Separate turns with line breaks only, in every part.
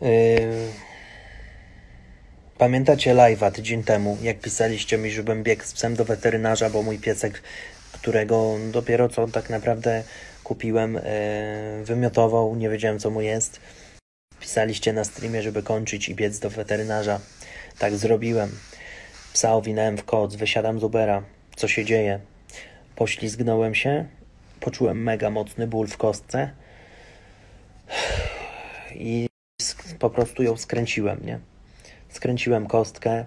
Yy... Pamiętacie live'a tydzień temu, jak pisaliście mi, żebym biegł z psem do weterynarza, bo mój piesek, którego dopiero co tak naprawdę kupiłem, yy, wymiotował, nie wiedziałem co mu jest. Pisaliście na streamie, żeby kończyć i biec do weterynarza. Tak zrobiłem. Psa owinąłem w koc, wysiadam z Ubera. Co się dzieje? Poślizgnąłem się, poczułem mega mocny ból w kostce i po prostu ją skręciłem, nie? Skręciłem kostkę,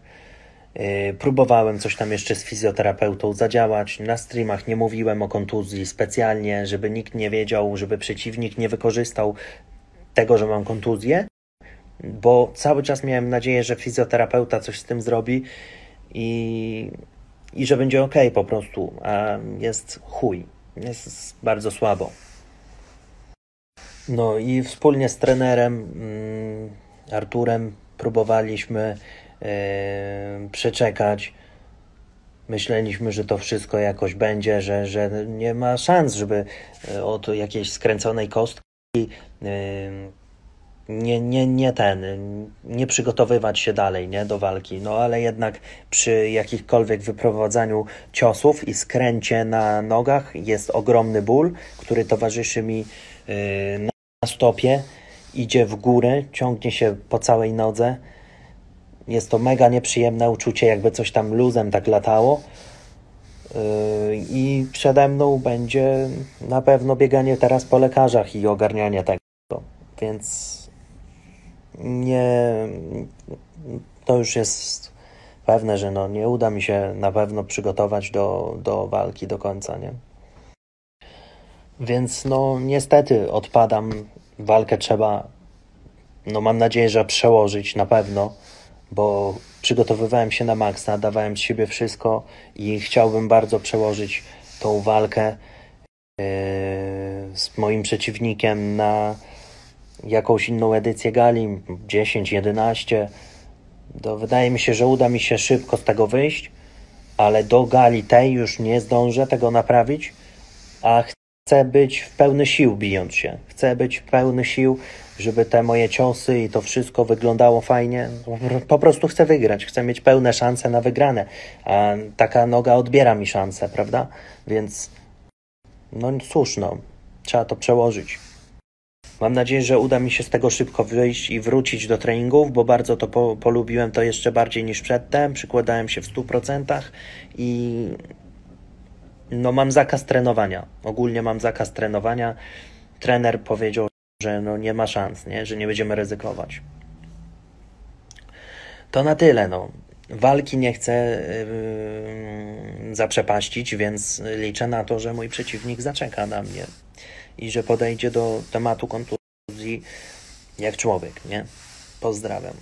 yy, próbowałem coś tam jeszcze z fizjoterapeutą zadziałać. Na streamach nie mówiłem o kontuzji specjalnie, żeby nikt nie wiedział, żeby przeciwnik nie wykorzystał tego, że mam kontuzję, bo cały czas miałem nadzieję, że fizjoterapeuta coś z tym zrobi i, i że będzie ok po prostu, a jest chuj, jest bardzo słabo. No i wspólnie z trenerem mm, Arturem próbowaliśmy yy, przeczekać. Myśleliśmy, że to wszystko jakoś będzie, że, że nie ma szans, żeby od jakiejś skręconej kostki yy, nie, nie, nie ten, nie przygotowywać się dalej nie, do walki. No ale jednak przy jakichkolwiek wyprowadzaniu ciosów i skręcie na nogach jest ogromny ból, który towarzyszy mi yy, na stopie, idzie w górę, ciągnie się po całej nodze. Jest to mega nieprzyjemne uczucie, jakby coś tam luzem tak latało. Yy, I przede mną będzie na pewno bieganie teraz po lekarzach i ogarnianie tego. Więc nie, to już jest pewne, że no, nie uda mi się na pewno przygotować do, do walki do końca, nie? Więc no niestety odpadam. Walkę trzeba, no mam nadzieję, że przełożyć na pewno, bo przygotowywałem się na maksa, dawałem z siebie wszystko i chciałbym bardzo przełożyć tą walkę yy, z moim przeciwnikiem na jakąś inną edycję gali, 10, 11, to wydaje mi się, że uda mi się szybko z tego wyjść, ale do gali tej już nie zdążę tego naprawić, a chcę być w pełny sił bijąc się. Chcę być w pełny sił, żeby te moje ciosy i to wszystko wyglądało fajnie. Po prostu chcę wygrać, chcę mieć pełne szanse na wygrane, a taka noga odbiera mi szansę, prawda? Więc no cóż, no, trzeba to przełożyć. Mam nadzieję, że uda mi się z tego szybko wyjść i wrócić do treningów, bo bardzo to po, polubiłem to jeszcze bardziej niż przedtem. Przykładałem się w 100% i no mam zakaz trenowania. Ogólnie mam zakaz trenowania. Trener powiedział, że no nie ma szans, nie? że nie będziemy ryzykować. To na tyle. No. Walki nie chcę yy, zaprzepaścić, więc liczę na to, że mój przeciwnik zaczeka na mnie i że podejdzie do tematu kontuzji jak człowiek, nie? Pozdrawiam.